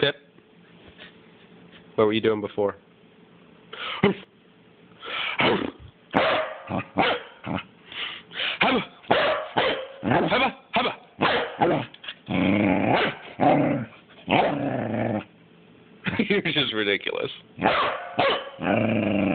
Pip, what were you doing before? You're just ridiculous.